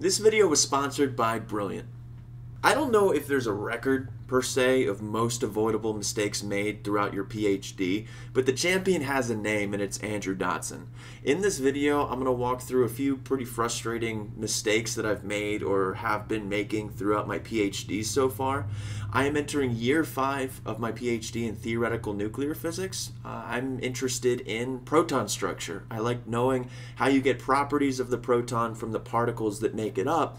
This video was sponsored by Brilliant. I don't know if there's a record per se of most avoidable mistakes made throughout your PhD, but the champion has a name and it's Andrew Dotson. In this video, I'm going to walk through a few pretty frustrating mistakes that I've made or have been making throughout my PhD so far. I am entering year five of my PhD in theoretical nuclear physics. Uh, I'm interested in proton structure. I like knowing how you get properties of the proton from the particles that make it up.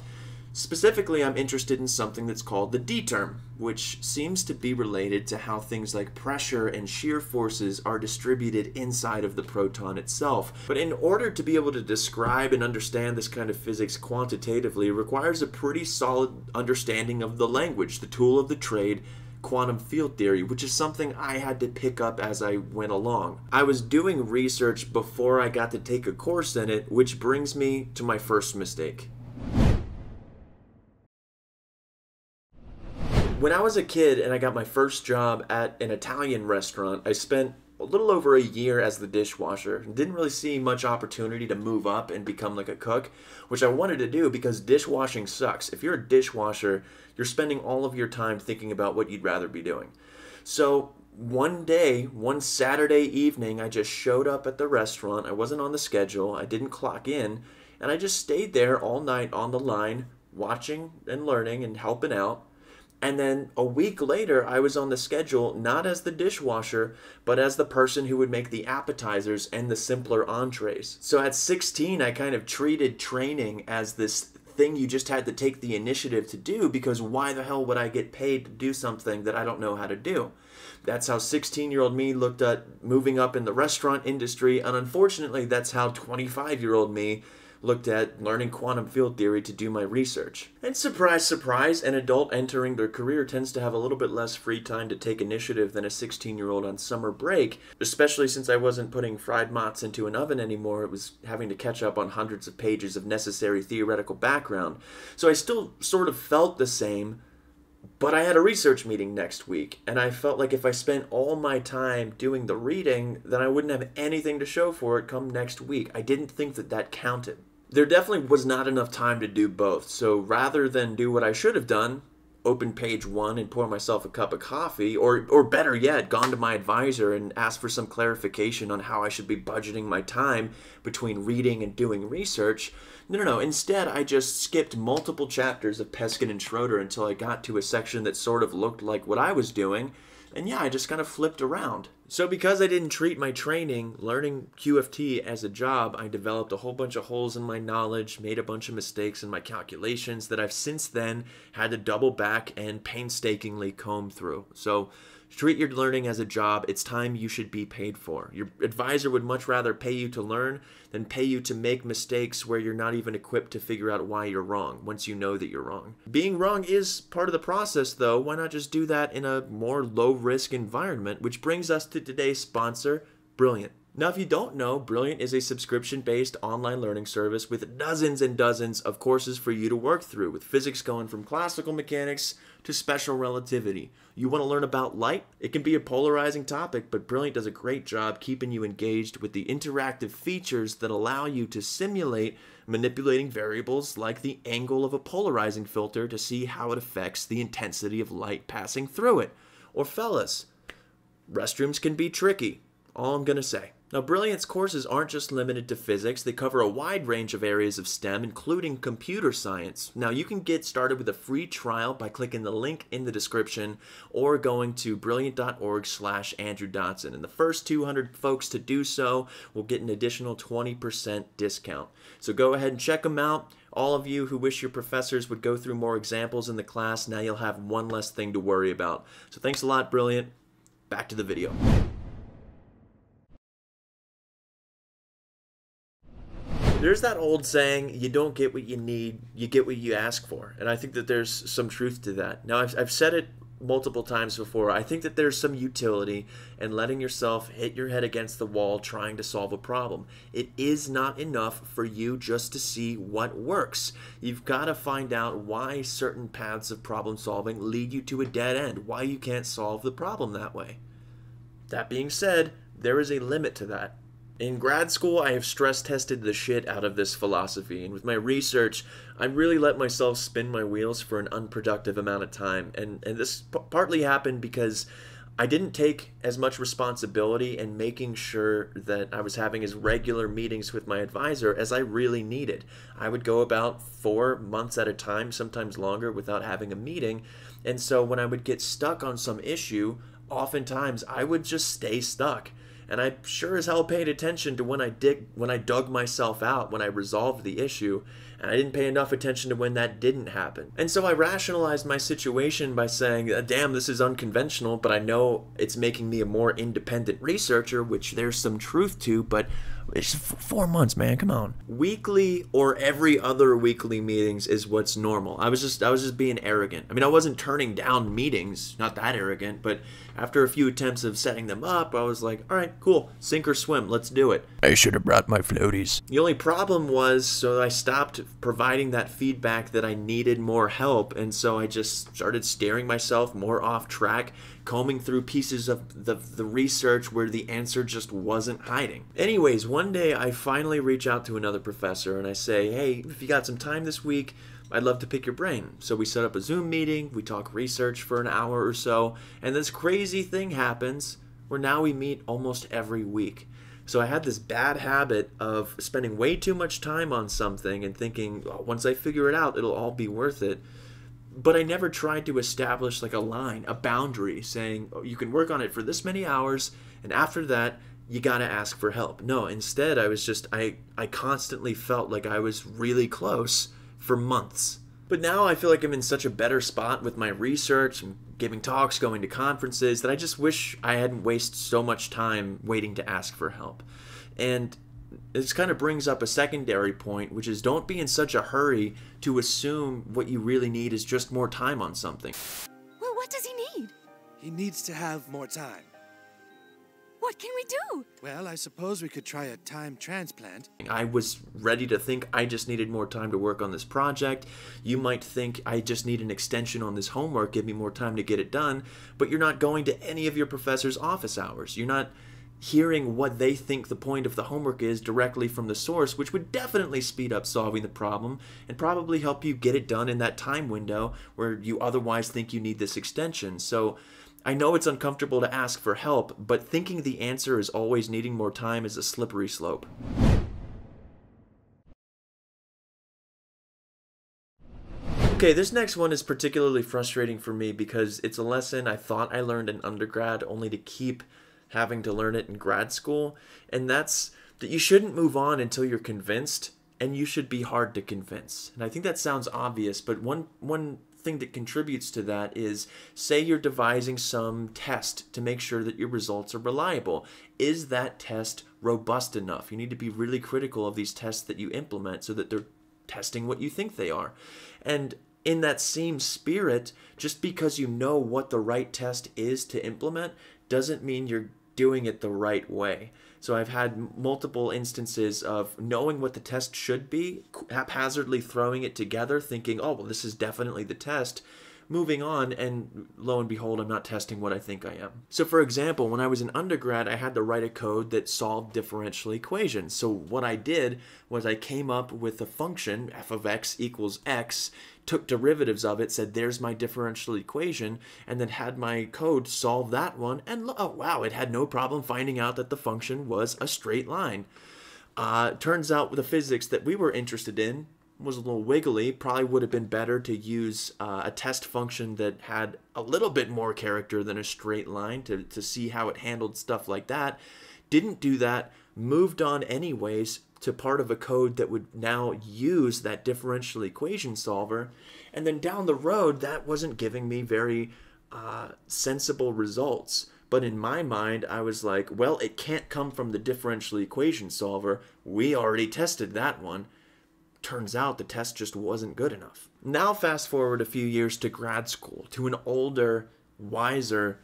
Specifically, I'm interested in something that's called the D term, which seems to be related to how things like pressure and shear forces are distributed inside of the proton itself. But in order to be able to describe and understand this kind of physics quantitatively requires a pretty solid understanding of the language, the tool of the trade, quantum field theory, which is something I had to pick up as I went along. I was doing research before I got to take a course in it, which brings me to my first mistake. When I was a kid and I got my first job at an Italian restaurant, I spent a little over a year as the dishwasher. Didn't really see much opportunity to move up and become like a cook, which I wanted to do because dishwashing sucks. If you're a dishwasher, you're spending all of your time thinking about what you'd rather be doing. So one day, one Saturday evening, I just showed up at the restaurant. I wasn't on the schedule, I didn't clock in, and I just stayed there all night on the line, watching and learning and helping out. And then a week later, I was on the schedule not as the dishwasher, but as the person who would make the appetizers and the simpler entrees. So at 16, I kind of treated training as this thing you just had to take the initiative to do because why the hell would I get paid to do something that I don't know how to do? That's how 16 year old me looked at moving up in the restaurant industry, and unfortunately, that's how 25 year old me looked at learning quantum field theory to do my research. And surprise, surprise, an adult entering their career tends to have a little bit less free time to take initiative than a 16 year old on summer break, especially since I wasn't putting fried mozz into an oven anymore. It was having to catch up on hundreds of pages of necessary theoretical background. So I still sort of felt the same. But I had a research meeting next week, and I felt like if I spent all my time doing the reading, then I wouldn't have anything to show for it come next week. I didn't think that that counted there definitely was not enough time to do both. So rather than do what I should have done, open page one and pour myself a cup of coffee, or or better yet, gone to my advisor and asked for some clarification on how I should be budgeting my time between reading and doing research. No, no, no. Instead, I just skipped multiple chapters of Peskin and Schroeder until I got to a section that sort of looked like what I was doing and yeah, I just kind of flipped around. So, because I didn't treat my training, learning QFT as a job, I developed a whole bunch of holes in my knowledge, made a bunch of mistakes in my calculations that I've since then had to double back and painstakingly comb through. So, Treat your learning as a job. It's time you should be paid for. Your advisor would much rather pay you to learn than pay you to make mistakes where you're not even equipped to figure out why you're wrong once you know that you're wrong. Being wrong is part of the process, though. Why not just do that in a more low risk environment? Which brings us to today's sponsor, Brilliant. Now, if you don't know, Brilliant is a subscription based online learning service with dozens and dozens of courses for you to work through, with physics going from classical mechanics to special relativity. You want to learn about light? It can be a polarizing topic, but Brilliant does a great job keeping you engaged with the interactive features that allow you to simulate manipulating variables like the angle of a polarizing filter to see how it affects the intensity of light passing through it. Or, fellas, restrooms can be tricky. All I'm going to say. Now, Brilliant's courses aren't just limited to physics, they cover a wide range of areas of STEM, including computer science. Now, you can get started with a free trial by clicking the link in the description or going to brilliant.org slash Andrew Dotson. And the first 200 folks to do so will get an additional 20% discount. So go ahead and check them out. All of you who wish your professors would go through more examples in the class, now you'll have one less thing to worry about. So thanks a lot, Brilliant. Back to the video. There's that old saying you don't get what you need you get what you ask for. And i think that there's some truth to that. Now i've, I've said it multiple times before. I think that there's some utility in letting yourself hit your head against the wall trying to solve a problem. It is not enough for you just to see what works. You've got to find out why certain paths of problem solving lead you to a dead end why you can't solve the problem that way. That being said there is a limit to that In grad school, I have stress tested the shit out of this philosophy, and with my research, I really let myself spin my wheels for an unproductive amount of time. And, and this partly happened because I didn't take as much responsibility in making sure that I was having as regular meetings with my advisor as I really needed. I would go about four months at a time, sometimes longer, without having a meeting. And so when I would get stuck on some issue, oftentimes I would just stay stuck. And I sure as hell paid attention to when I dig when I dug myself out, when I resolved the issue, and I didn't pay enough attention to when that didn't happen. And so I rationalized my situation by saying, uh, damn, this is unconventional, but I know it's making me a more independent researcher, which there's some truth to, but it's four months, man. Come on. Weekly or every other weekly meetings is what's normal. I was just I was just being arrogant. I mean, I wasn't turning down meetings, not that arrogant, but after a few attempts of setting them up, I was like, all right, cool, sink or swim, let's do it. I should have brought my floaties. The only problem was, so I stopped providing that feedback that I needed more help, and so I just started steering myself more off track, combing through pieces of the, the research where the answer just wasn't hiding. Anyways, one day I finally reach out to another professor and I say, hey, if you got some time this week, I'd love to pick your brain. So we set up a Zoom meeting, we talk research for an hour or so, and this crazy thing happens where now we meet almost every week. So I had this bad habit of spending way too much time on something and thinking, oh, once I figure it out, it'll all be worth it. But I never tried to establish like a line, a boundary, saying oh, you can work on it for this many hours, and after that, you gotta ask for help. No, instead, I was just I I constantly felt like I was really close for months. But now I feel like I'm in such a better spot with my research and giving talks, going to conferences, that I just wish I hadn't wasted so much time waiting to ask for help. And this kind of brings up a secondary point, which is don't be in such a hurry to assume what you really need is just more time on something. Well, what does he need? He needs to have more time. What can we do? Well, I suppose we could try a time transplant. I was ready to think I just needed more time to work on this project. You might think I just need an extension on this homework, give me more time to get it done, but you're not going to any of your professor's office hours. You're not hearing what they think the point of the homework is directly from the source, which would definitely speed up solving the problem and probably help you get it done in that time window where you otherwise think you need this extension. So I know it's uncomfortable to ask for help, but thinking the answer is always needing more time is a slippery slope. Okay, this next one is particularly frustrating for me because it's a lesson I thought I learned in undergrad only to keep having to learn it in grad school, and that's that you shouldn't move on until you're convinced and you should be hard to convince. And I think that sounds obvious, but one one thing that contributes to that is say you're devising some test to make sure that your results are reliable. Is that test robust enough? You need to be really critical of these tests that you implement so that they're testing what you think they are. And in that same spirit, just because you know what the right test is to implement doesn't mean you're doing it the right way. So I've had multiple instances of knowing what the test should be, haphazardly throwing it together, thinking, oh, well, this is definitely the test. Moving on, and lo and behold, I'm not testing what I think I am. So, for example, when I was in undergrad, I had to write a code that solved differential equations. So, what I did was I came up with a function, f of x equals x, took derivatives of it, said, there's my differential equation, and then had my code solve that one. And oh, wow, it had no problem finding out that the function was a straight line. Uh, turns out the physics that we were interested in was a little wiggly. Probably would have been better to use uh, a test function that had a little bit more character than a straight line to, to see how it handled stuff like that. Didn't do that, moved on anyways, to part of a code that would now use that differential equation solver. And then down the road, that wasn't giving me very uh, sensible results. But in my mind, I was like, well, it can't come from the differential equation solver. We already tested that one. Turns out the test just wasn't good enough. Now, fast forward a few years to grad school, to an older, wiser,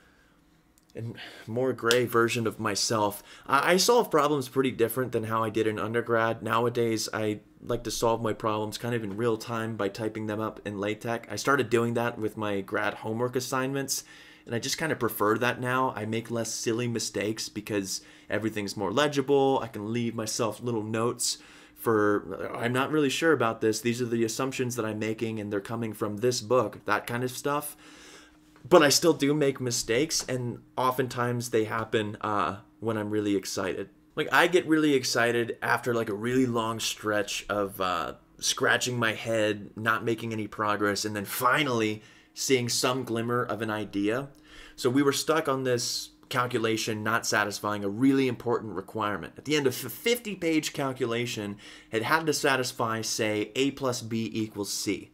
and more gray version of myself. I solve problems pretty different than how I did in undergrad. Nowadays, I like to solve my problems kind of in real time by typing them up in LaTeX. I started doing that with my grad homework assignments. And I just kind of prefer that now. I make less silly mistakes because everything's more legible. I can leave myself little notes for I'm not really sure about this. These are the assumptions that I'm making and they're coming from this book, that kind of stuff. But I still do make mistakes and oftentimes they happen uh, when I'm really excited. Like I get really excited after like a really long stretch of uh, scratching my head, not making any progress, and then finally seeing some glimmer of an idea. So we were stuck on this calculation not satisfying a really important requirement. At the end of a 50 page calculation, it had to satisfy, say, a plus b equals c.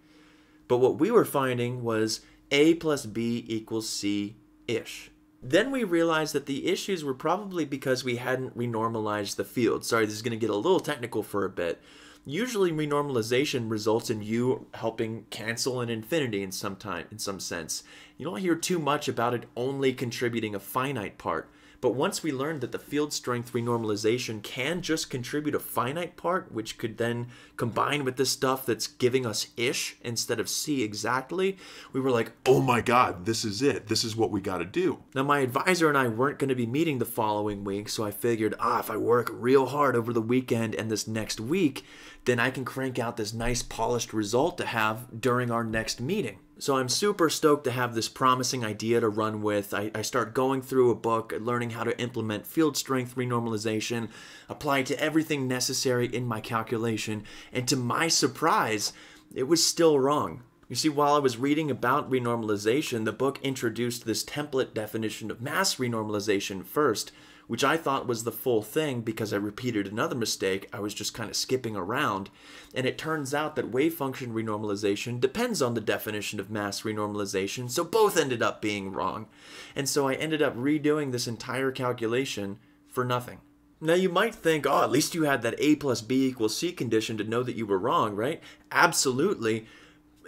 But what we were finding was a plus b equals c ish. Then we realized that the issues were probably because we hadn't renormalized the field. Sorry, this is going to get a little technical for a bit. Usually renormalization results in you helping cancel an infinity in some time in some sense. You don't hear too much about it only contributing a finite part. But once we learned that the field strength renormalization can just contribute a finite part, which could then combine with the stuff that's giving us ish instead of C exactly, we were like, oh my god, this is it. This is what we got to do. Now, my advisor and I weren't going to be meeting the following week, so I figured, ah, if I work real hard over the weekend and this next week, then I can crank out this nice polished result to have during our next meeting. So I'm super stoked to have this promising idea to run with. I, I, start going through a book, learning how to implement field strength renormalization, apply to everything necessary in my calculation, and to my surprise, it was still wrong. You see, while I was reading about renormalization, the book introduced this template definition of mass renormalization first, which I thought was the full thing because I repeated another mistake. I was just kind of skipping around. And it turns out that wave function renormalization depends on the definition of mass renormalization, so both ended up being wrong. And so I ended up redoing this entire calculation for nothing. Now you might think, oh, at least you had that a plus b equals c condition to know that you were wrong, right? Absolutely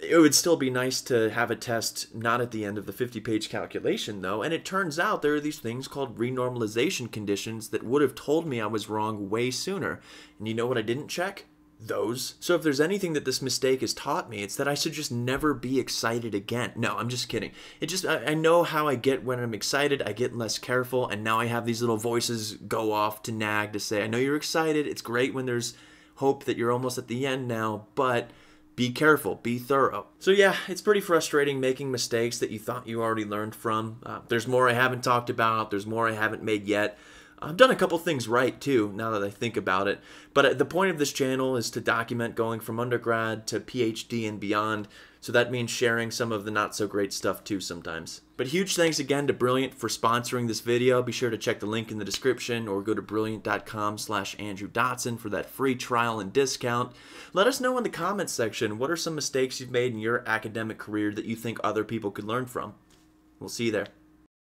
it would still be nice to have a test not at the end of the 50 page calculation though and it turns out there are these things called renormalization conditions that would have told me i was wrong way sooner. And you know what i didn't check? Those. So if there's anything that this mistake has taught me it's that i should just never be excited again. No i'm just kidding. It just I, I know how i get when i'm excited. I get less careful and now i have these little voices go off to nag to say i know you're excited. It's great when there's hope that you're almost at the end now but be careful, be thorough. So, yeah, it's pretty frustrating making mistakes that you thought you already learned from. Uh, there's more I haven't talked about, there's more I haven't made yet. I've done a couple things right too, now that I think about it. But uh, the point of this channel is to document going from undergrad to PhD and beyond. So that means sharing some of the not so great stuff too sometimes. But huge thanks again to Brilliant for sponsoring this video. Be sure to check the link in the description or go to brilliant.com slash Andrew Dotson for that free trial and discount. Let us know in the comments section what are some mistakes you've made in your academic career that you think other people could learn from. We'll see you there.